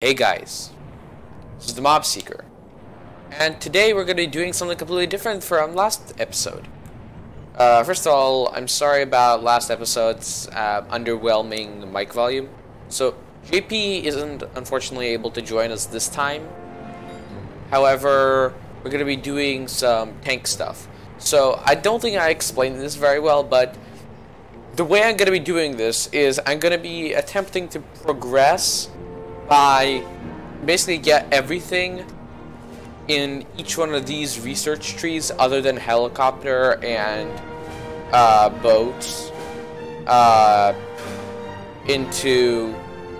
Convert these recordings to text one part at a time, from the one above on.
Hey guys, this is the Mob Seeker, and today we're going to be doing something completely different from last episode. Uh, first of all, I'm sorry about last episode's uh, underwhelming mic volume. So, JP isn't unfortunately able to join us this time. However, we're going to be doing some tank stuff. So, I don't think I explained this very well, but the way I'm going to be doing this is I'm going to be attempting to progress by basically get everything in each one of these research trees other than helicopter and uh, boats uh, into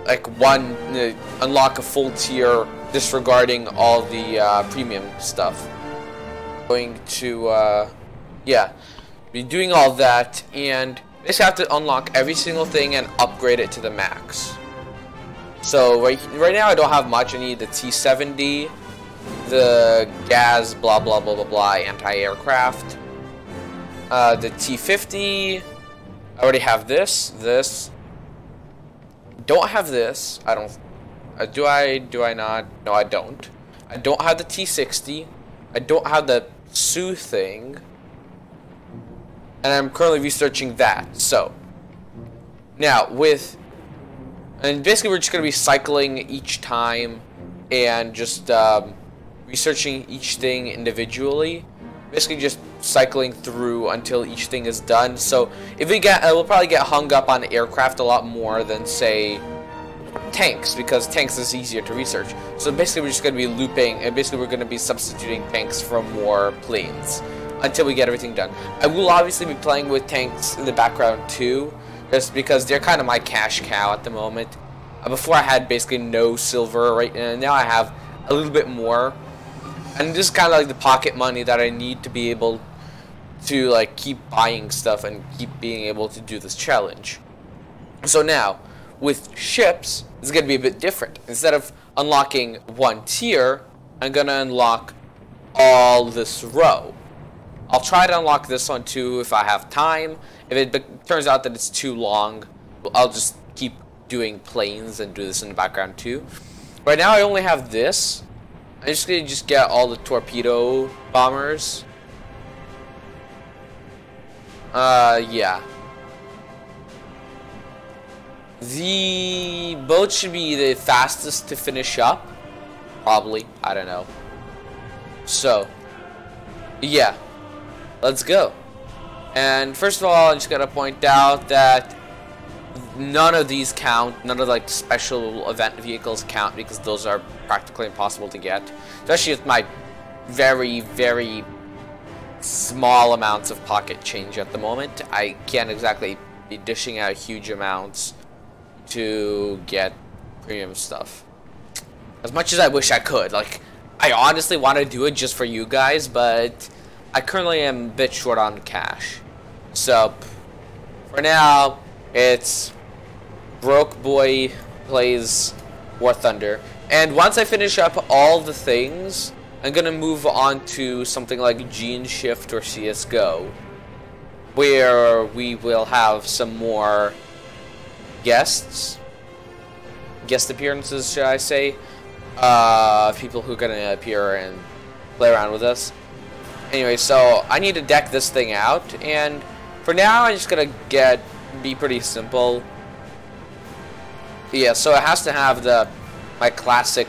like one uh, unlock a full tier disregarding all the uh, premium stuff. Going to uh, yeah be doing all that and basically have to unlock every single thing and upgrade it to the max so right, right now I don't have much. I need the T-70, the Gaz, blah blah blah blah blah, anti-aircraft, uh, the T-50. I already have this, this. Don't have this. I don't. Uh, do I? Do I not? No, I don't. I don't have the T-60. I don't have the Su thing. And I'm currently researching that. So now with and basically, we're just going to be cycling each time and just um, researching each thing individually. Basically, just cycling through until each thing is done. So, if we get, uh, we'll probably get hung up on aircraft a lot more than, say, tanks, because tanks is easier to research. So, basically, we're just going to be looping, and basically, we're going to be substituting tanks for more planes until we get everything done. I will obviously be playing with tanks in the background, too just because they're kind of my cash cow at the moment. Before I had basically no silver, right and now I have a little bit more. And this is kind of like the pocket money that I need to be able to like keep buying stuff and keep being able to do this challenge. So now, with ships, it's going to be a bit different. Instead of unlocking one tier, I'm going to unlock all this row. I'll try to unlock this one too if I have time. If it turns out that it's too long, I'll just keep doing planes and do this in the background too. Right now I only have this. I'm just gonna just get all the torpedo bombers. Uh, yeah. The boat should be the fastest to finish up. Probably. I don't know. So, yeah. Let's go. And first of all, I just gotta point out that none of these count. None of like special event vehicles count because those are practically impossible to get. Especially with my very, very small amounts of pocket change at the moment. I can't exactly be dishing out huge amounts to get premium stuff. As much as I wish I could. Like, I honestly want to do it just for you guys, but I currently am a bit short on cash. So, for now, it's Broke Boy plays War Thunder. And once I finish up all the things, I'm gonna move on to something like Gene Shift or CSGO, where we will have some more guests, guest appearances, should I say, uh, people who are gonna appear and play around with us. Anyway, so I need to deck this thing out, and for now I'm just gonna get be pretty simple. Yeah, so it has to have the my classic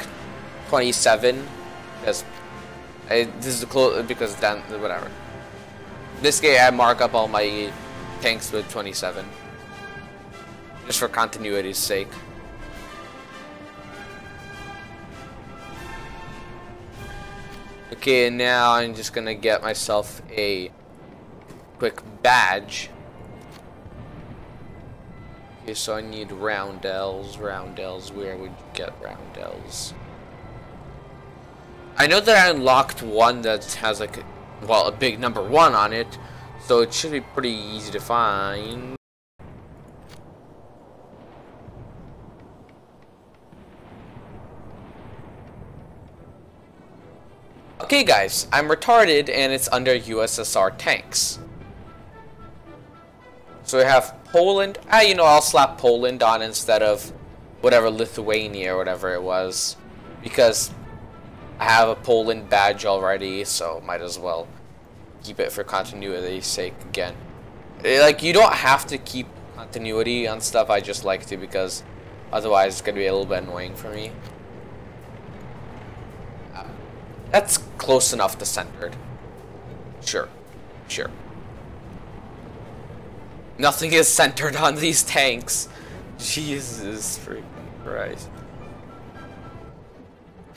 27 because this is the close because then whatever. This game I mark up all my tanks with 27 just for continuity's sake. Okay, now I'm just gonna get myself a quick badge. Okay, so I need roundels, roundels, where would you get roundels? I know that I unlocked one that has like, a, well, a big number one on it, so it should be pretty easy to find. Okay guys, I'm retarded and it's under USSR tanks. So we have Poland. Ah, you know, I'll slap Poland on instead of whatever Lithuania or whatever it was, because I have a Poland badge already, so might as well keep it for continuity's sake again. Eh, like, you don't have to keep continuity on stuff, I just like to because otherwise it's going to be a little bit annoying for me. That's close enough to centered. Sure. Sure. Nothing is centered on these tanks. Jesus freaking Christ.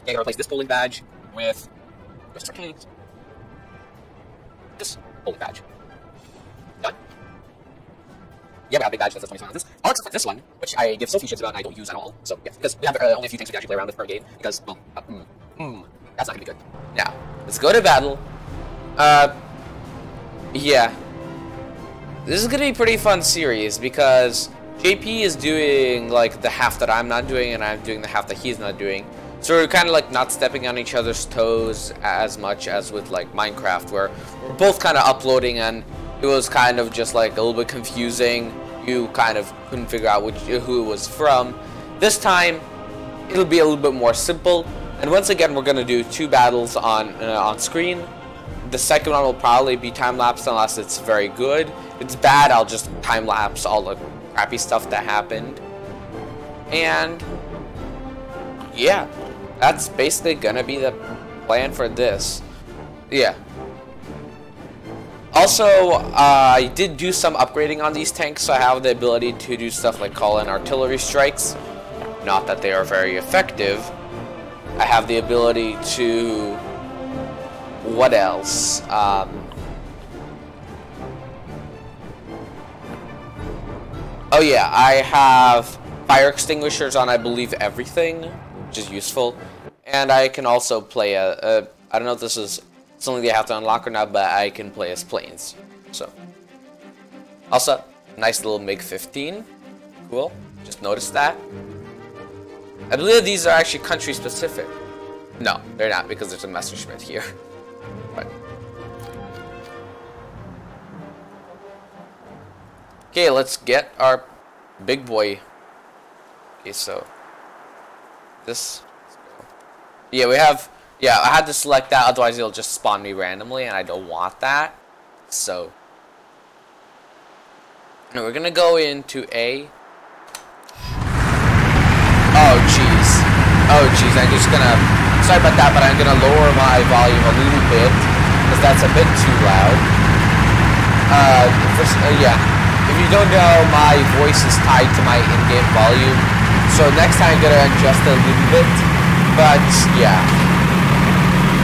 Okay, gonna replace this Poland badge with Mr. Kings. This Poland badge. Done. Yeah, we have a big badge, that's 20 on this. I'll accept this one, which I give so few shits about and I don't use at all. So, yeah, because we have uh, only a few things we can actually play around with per game, because, well, uh, mm, mm, that's not gonna be good. Now, let's go to battle. Uh, yeah. This is gonna be pretty fun series because JP is doing like the half that I'm not doing and I'm doing the half that he's not doing. So we're kind of like not stepping on each other's toes as much as with like Minecraft where we're both kind of uploading and it was kind of just like a little bit confusing. You kind of couldn't figure out which, who it was from. This time, it'll be a little bit more simple. And once again, we're going to do two battles on, uh, on screen. The second one will probably be time-lapse unless it's very good. If it's bad, I'll just time-lapse all the crappy stuff that happened. And yeah, that's basically gonna be the plan for this. Yeah. Also, uh, I did do some upgrading on these tanks, so I have the ability to do stuff like call in artillery strikes. Not that they are very effective. I have the ability to... What else? Um, oh yeah, I have fire extinguishers on, I believe, everything, which is useful. And I can also play a, a I don't know if this is something they have to unlock or not, but I can play as planes. So, also, nice little MiG-15. Cool. Just noticed that. I believe these are actually country specific. No, they're not because there's a Messerschmitt here. But. Okay, let's get our big boy. Okay, so this. Yeah, we have. Yeah, I had to select that, otherwise it'll just spawn me randomly, and I don't want that. So. Now we're gonna go into A. Oh, jeez, I'm just gonna Sorry about that, but I'm to lower my volume a little bit, because that's a bit too loud. Uh, first, uh, yeah. If you don't know, my voice is tied to my in-game volume, so next time I'm to adjust a little bit, but yeah.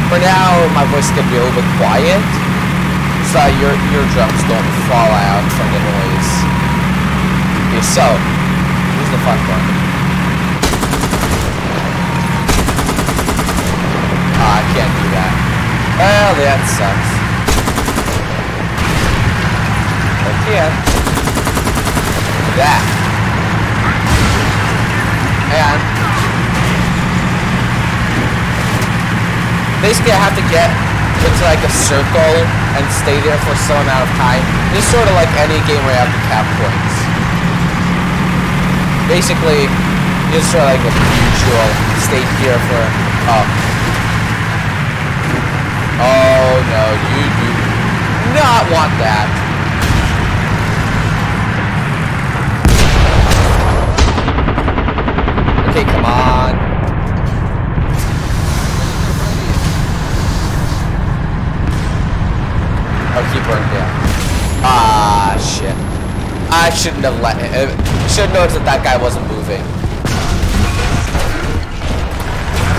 For now, my voice to be a little bit quiet, so your eardrums don't fall out from the noise. Okay, so, here's the fun part. I can't do that. Well, that sucks. I can. That. And basically I have to get into like a circle and stay there for some amount of time. This is sort of like any game where you have to cap points. Basically, it's sort of like a usual stay here for oh Oh no, you do not want that. Okay, come on. Oh, keep burning down. Ah, shit. I shouldn't have let it. Uh, should have noticed that that guy wasn't moving.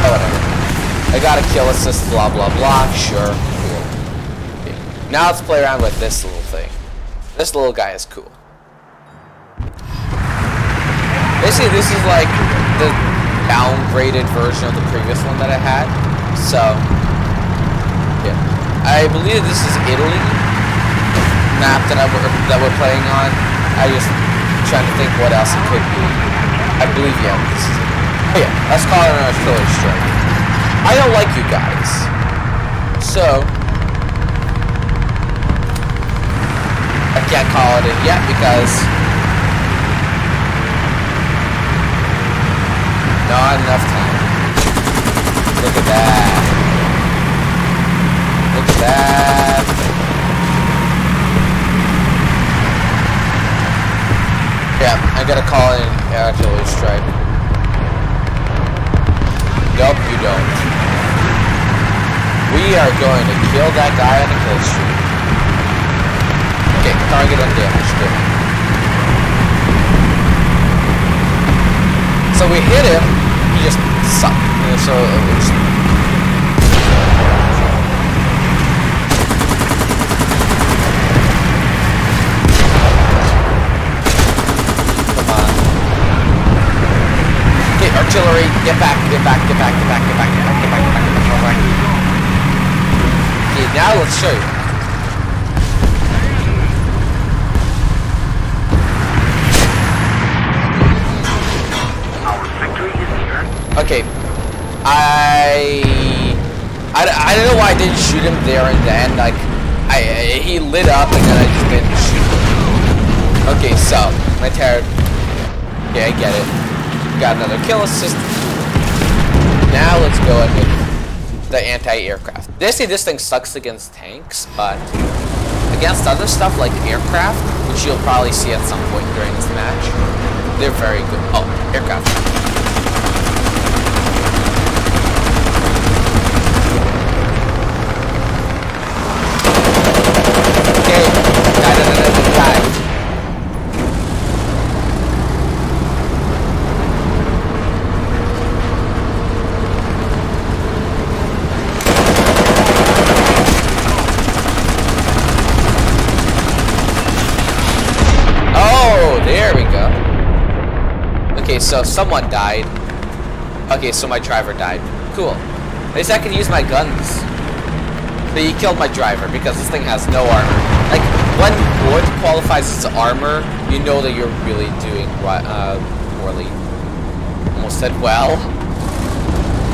Oh, whatever. I got a kill assist, blah, blah, blah. Sure. Cool. Okay. Now let's play around with this little thing. This little guy is cool. Basically, this is like the downgraded version of the previous one that I had. So, yeah. I believe this is Italy map that, I, that we're playing on. I just trying to think what else it could be. I believe, yeah, this is it. Oh yeah, let's call it an artillery strike. I don't like you guys. So, I can't call it in yet because Not enough time. Look at that. Look at that. Yeah, I gotta call in artillery strike. Nope, you don't. We are going to kill that guy on the kill streak. Okay, target undamaged. Good. So we hit him, he just sucked. So it was Come on. Okay, artillery, get back, get back, get back, get back, get back, get back, get back, get back, get back, get back. Okay, now let's show you. Our victory is near. Okay, I, I, I don't know why I didn't shoot him there and then. Like, I, I- he lit up and then I just didn't shoot him. Okay, so my terror. Yeah, I get it. Got another kill assist. Now let's go with the anti-aircraft. They say this thing sucks against tanks, but against other stuff like aircraft, which you'll probably see at some point during this match, they're very good. Oh, aircraft. Okay. Die, die, die, die, die. Oh, there we go. Okay, so someone died. Okay, so my driver died. Cool. At least I can use my guns. But he killed my driver because this thing has no armor. Like, when wood qualifies as armor, you know that you're really doing uh, poorly. Almost said well.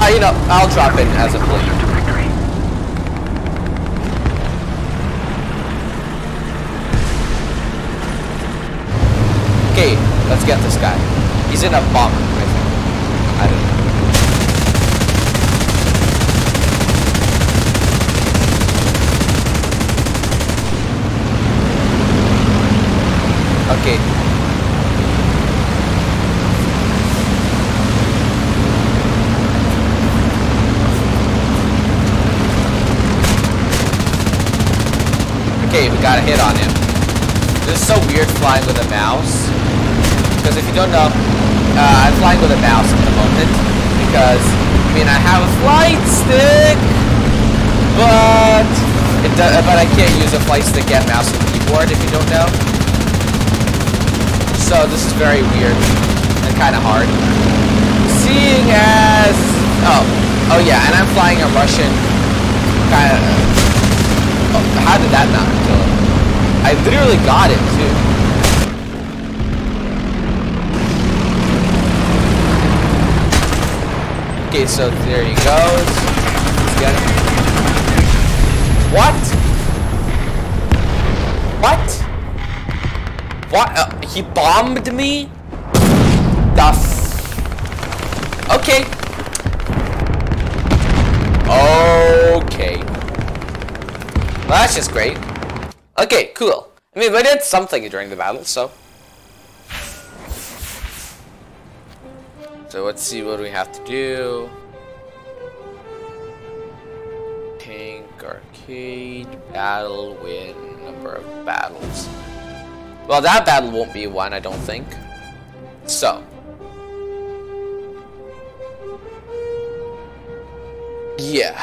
Uh, you know, I'll drop in as a bleed. Okay, let's get this guy. He's in a bomber, I think. I don't know. Okay. Okay, we got a hit on him. This is so weird flying with a mouse. Because if you don't know, uh, I'm flying with a mouse at the moment. Because, I mean, I have a flight stick, but it do, but I can't use a flight stick and mouse and keyboard if you don't know. So this is very weird and kind of hard. Seeing as oh oh yeah, and I'm flying a Russian kind of. Oh, how did that not kill him? I literally got it too. Okay, so there he goes. Him. What? What? What? Uh, he bombed me? The Okay. Okay. Well, that's just great. Okay, cool. I mean, we did something during the battle, so. So let's see what we have to do. Tank, arcade, battle, win, number of battles. Well, that battle won't be one, I don't think. So. Yeah.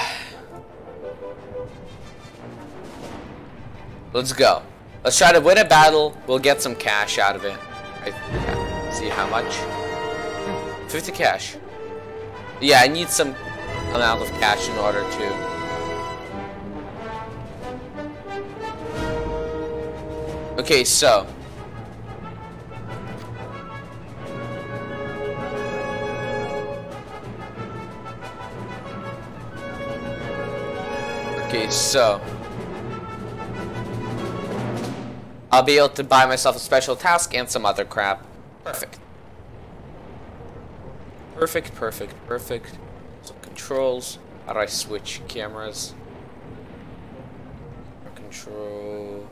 Let's go. Let's try to win a battle. We'll get some cash out of it. I, yeah. See how much? 50 cash. Yeah, I need some amount of cash in order to... Okay, so... Okay, so... I'll be able to buy myself a special task and some other crap. Perfect. Perfect, perfect, perfect. So controls. How do I switch cameras? Control.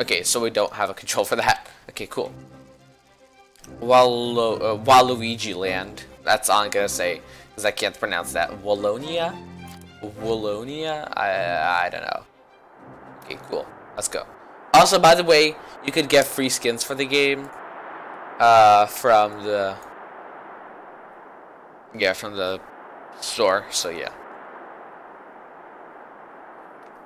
Okay, so we don't have a control for that. Okay, cool. Wallo uh, Waluigi Land. That's all I'm gonna say, because I can't pronounce that. Wallonia? Wallonia? I, I don't know. Okay, cool. Let's go. Also, by the way, you could get free skins for the game uh, from the yeah from the store. So yeah,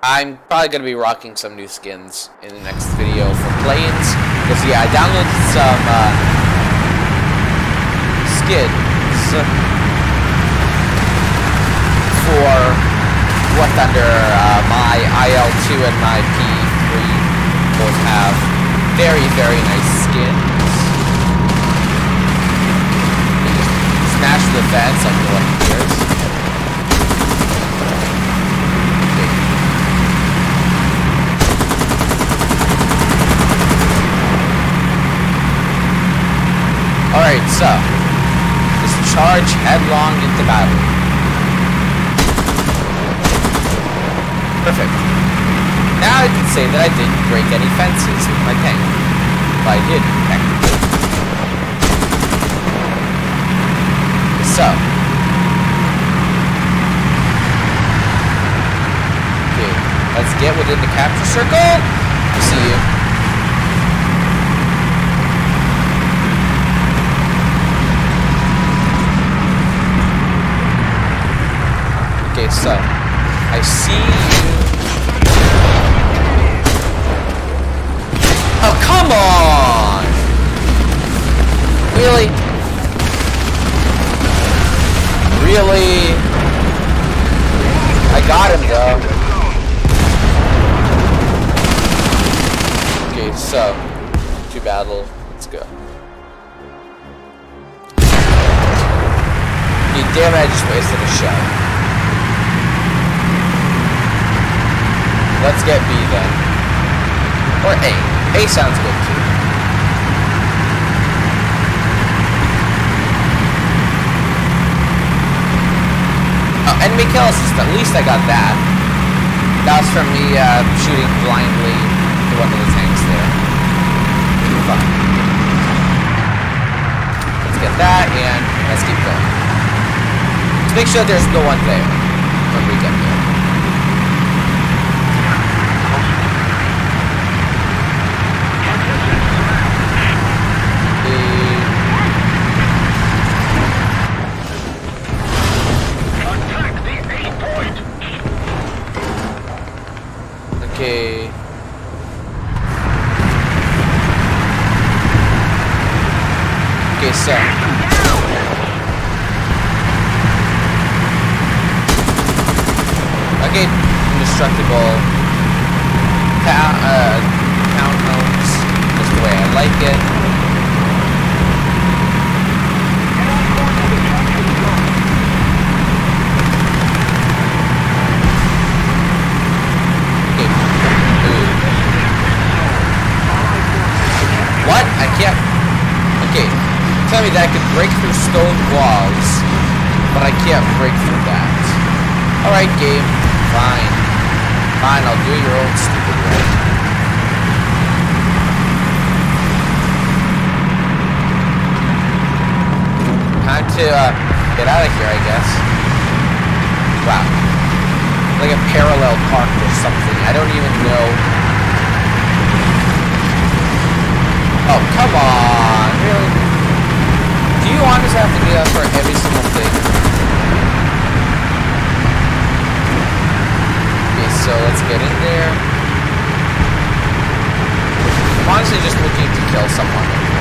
I'm probably gonna be rocking some new skins in the next video for planes. Because yeah, I downloaded some uh, skins for War Thunder. Uh, my IL2 and my P3 both have very, very nice skins. They just smash the fence like no one cares. Alright, so, just charge headlong into battle. Perfect. Now I can say that I didn't break any fences with my tank. But I did, technically. So. Okay, let's get within the capture circle. I see you. Okay, so I see Oh, come on! Really? Really? I got him, though. Okay, so, to battle. Let's go. You damn it, I just wasted a shot. Let's get B then. Or A. A sounds good too. Oh, enemy kill assist. At least I got that. That was from me uh, shooting blindly to one of the tanks there. Fine. Let's get that and let's keep going. Let's make sure there's no one there when we get there. Attack the A point! Okay. Okay, so. Okay, indestructible. Ta- uh, townhomes. Just the way I like it. What? I can't. Okay. Tell me that I can break through stone walls, but I can't break through that. Alright, game. Fine. Fine, I'll do your own stupid way. Time to uh, get out of here, I guess. Wow. Like a parallel park or something. I don't even know. Oh, come on. Really? Do you honestly have to do that for every single thing? Okay, so let's get in there. I'm honestly just looking to kill someone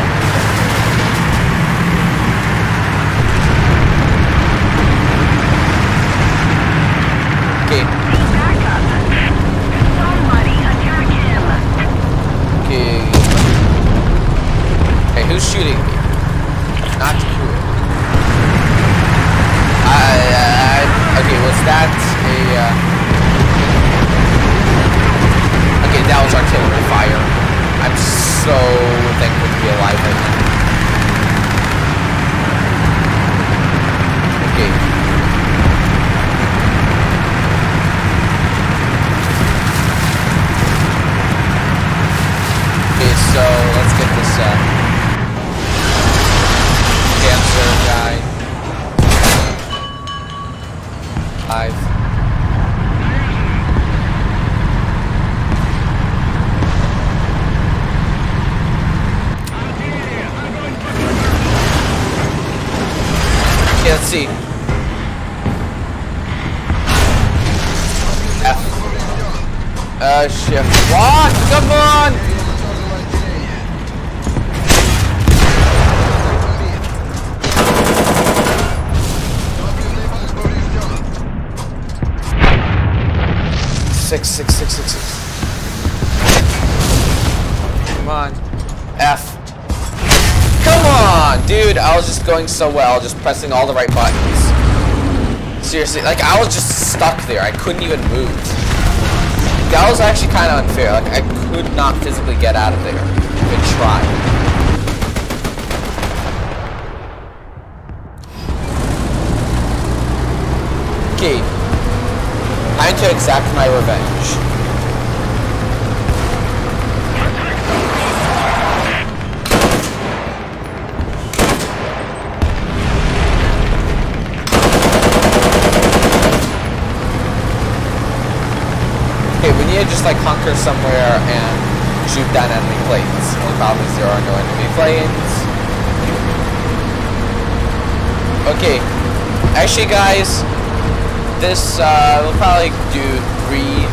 so thankful to be alive right now. Shift. What? Come on! Six, six, six, six, six. Come on. F. Come on, dude. I was just going so well, just pressing all the right buttons. Seriously, like I was just stuck there. I couldn't even move. That was actually kind of unfair. Like I could not physically get out of there. Even try. Okay. Time to exact my revenge. Okay, we need to just like hunker somewhere and shoot down enemy planes. Only problem is there are no enemy planes. Okay, actually guys, this uh, we'll probably do three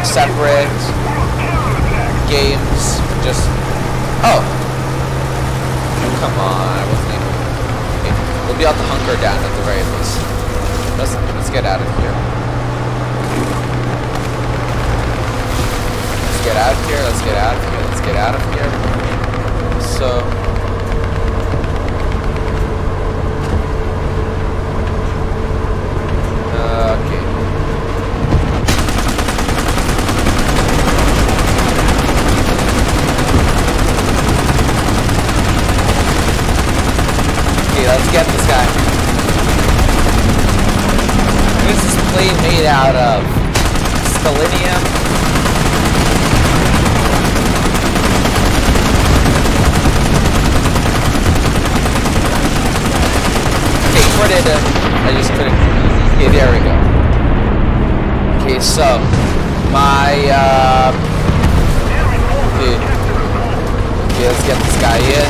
separate games. Just oh, come on, I wasn't. Okay, we'll be able to hunker down at the very least. Let's let's get out of here. Get out of here. Let's get out of here. Let's get out of here. So. Okay. Okay, let's get this guy. What is this plane made out of? Selenium? Where it? I just couldn't. Okay, there we go. Okay, so my uh. Okay, okay let's get this guy in.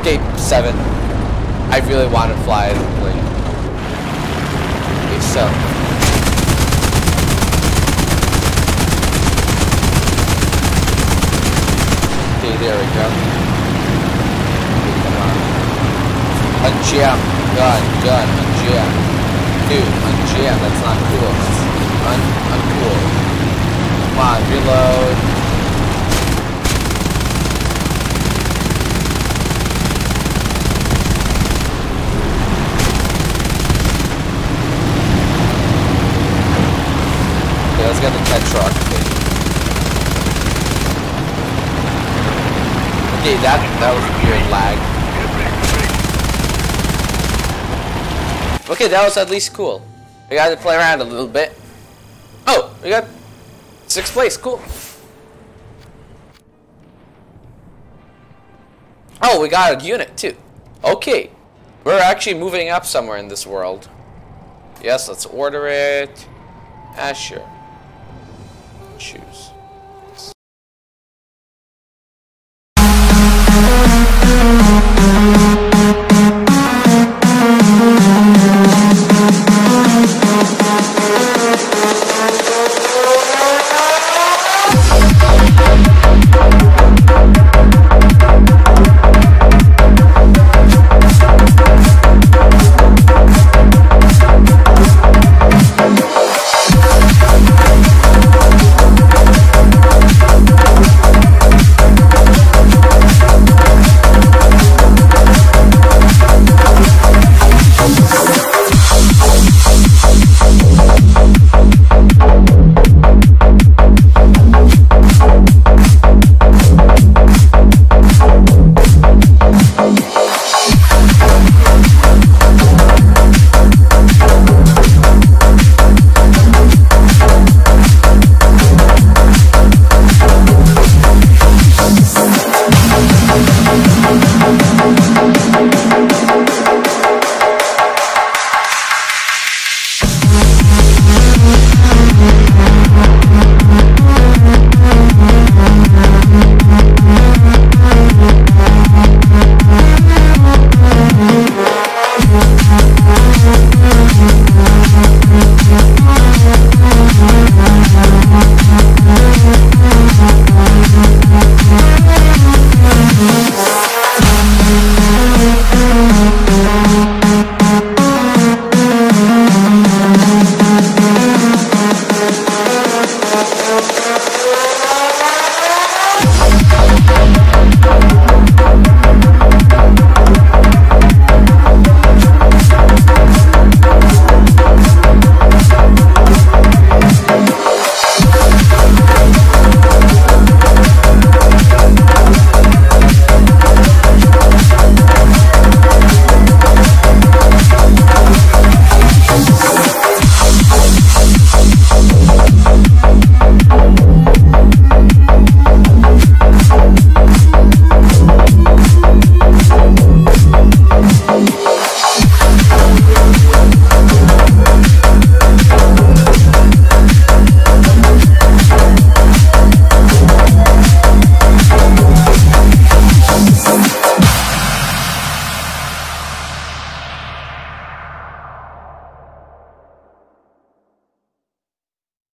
Okay, seven. I really want to fly the plane. Okay, so. Okay, there we go. Unjam. Gun, gun, unjam. Dude, unjam, that's not cool. That's un uncool. Come on, reload. Okay, let's get the tech truck. Okay. Okay, that that was weird lag. Okay, that was at least cool. We got to play around a little bit. Oh, we got sixth place. Cool. Oh, we got a unit too. Okay, we're actually moving up somewhere in this world. Yes, let's order it. Ah, sure. Choose.